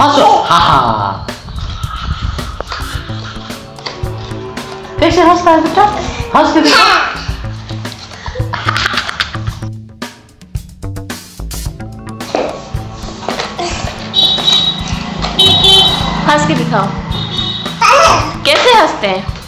हंसो हाँ हाँ कैसे हंसता है बेटा हंस के देखो हंस के दिखाओ। कैसे हँसते हैं?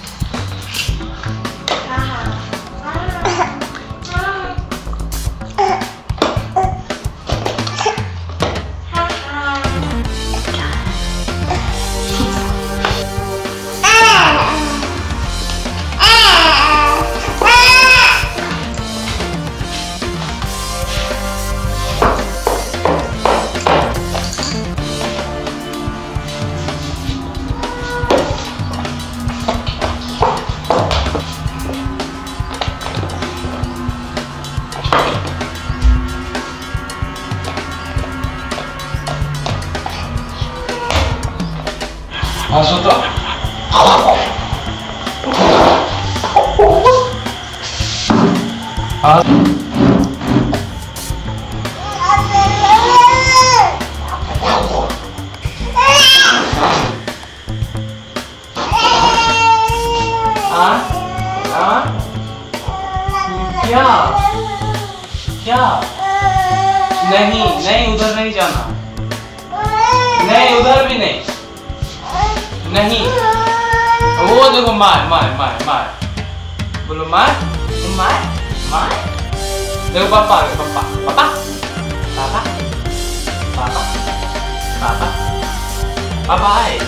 क्या? नहीं नहीं उधर नहीं जाना। नहीं उधर भी नहीं। नहीं वो देखो मार मार मार मार बोलो मार मार मार देखो पापा पापा पापा पापा पापा पापा पापा आए